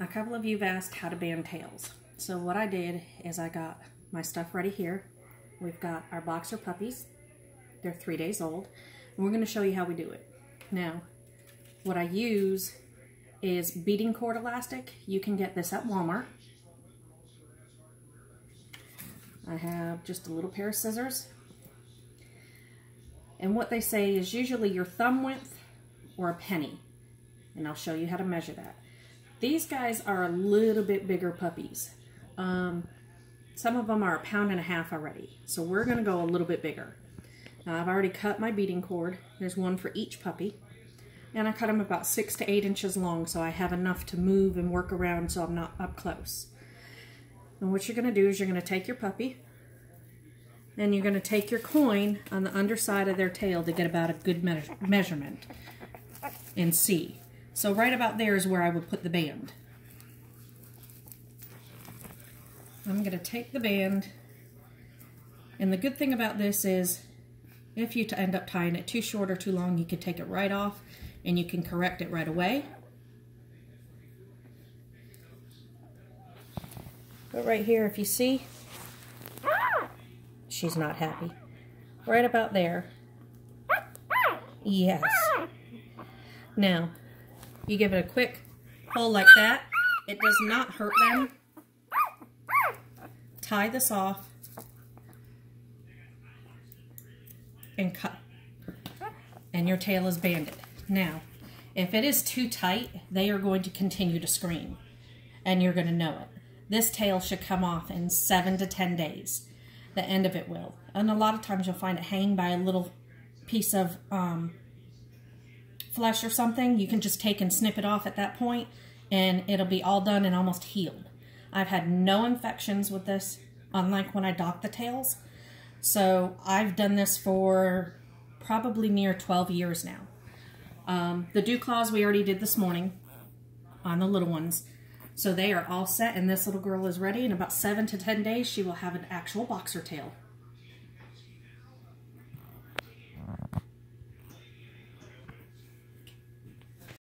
a couple of you have asked how to band tails. So what I did is I got my stuff ready here. We've got our boxer puppies. They're three days old. And we're going to show you how we do it. Now, what I use is beading cord elastic. You can get this at Walmart. I have just a little pair of scissors. And what they say is usually your thumb width or a penny. And I'll show you how to measure that. These guys are a little bit bigger puppies. Um, some of them are a pound and a half already. So we're going to go a little bit bigger. Now I've already cut my beading cord. There's one for each puppy. And I cut them about six to eight inches long so I have enough to move and work around so I'm not up close. And what you're going to do is you're going to take your puppy and you're going to take your coin on the underside of their tail to get about a good me measurement and see. So right about there is where I would put the band. I'm going to take the band, and the good thing about this is if you end up tying it too short or too long, you can take it right off and you can correct it right away. But right here, if you see, she's not happy. Right about there. Yes. Now, you give it a quick pull like that. It does not hurt them. Tie this off and cut. And your tail is banded. Now, if it is too tight, they are going to continue to scream. And you're going to know it. This tail should come off in 7 to 10 days. The end of it will. And a lot of times you'll find it hanging by a little piece of um, flesh or something, you can just take and snip it off at that point and it'll be all done and almost healed. I've had no infections with this, unlike when I dock the tails. So I've done this for probably near 12 years now. Um, the dew claws we already did this morning on the little ones. So they are all set and this little girl is ready. In about 7 to 10 days she will have an actual boxer tail.